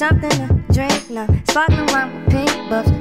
something to drink now. Sparkling wine with pink buffs.